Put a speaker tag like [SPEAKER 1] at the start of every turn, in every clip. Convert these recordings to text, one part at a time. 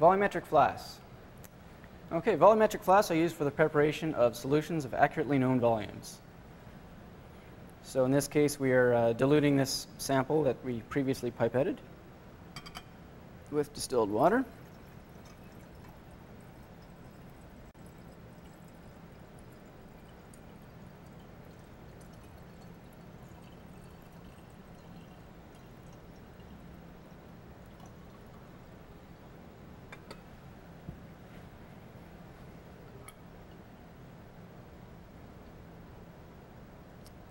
[SPEAKER 1] Volumetric flasks. Okay, volumetric flasks are used for the preparation of solutions of accurately known volumes. So in this case, we are uh, diluting this sample that we previously pipetted with distilled water.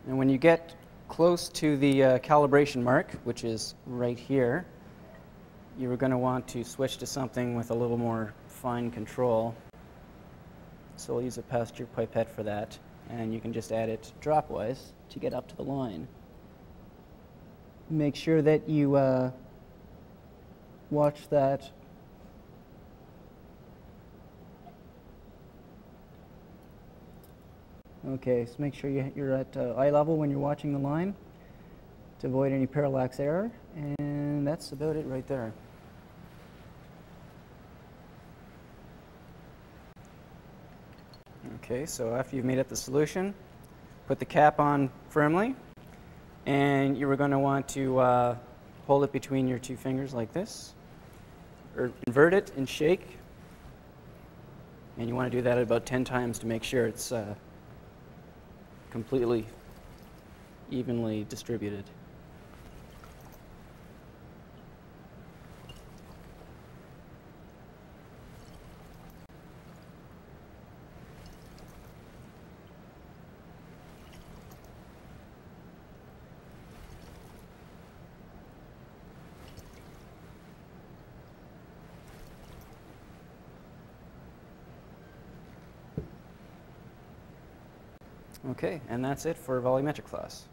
[SPEAKER 1] And when you get close to the uh, calibration mark, which is right here, you're going to want to switch to something with a little more fine control. So we'll use a pasteur pipette for that, and you can just add it dropwise to get up to the line. Make sure that you uh, watch that Okay, so make sure you, you're at uh, eye level when you're watching the line to avoid any parallax error. And that's about it right there. Okay, so after you've made up the solution, put the cap on firmly. And you are going to want to uh, hold it between your two fingers like this. Or invert it and shake. And you want to do that about 10 times to make sure it's uh, completely evenly distributed. Okay, and that's it for volumetric flasks.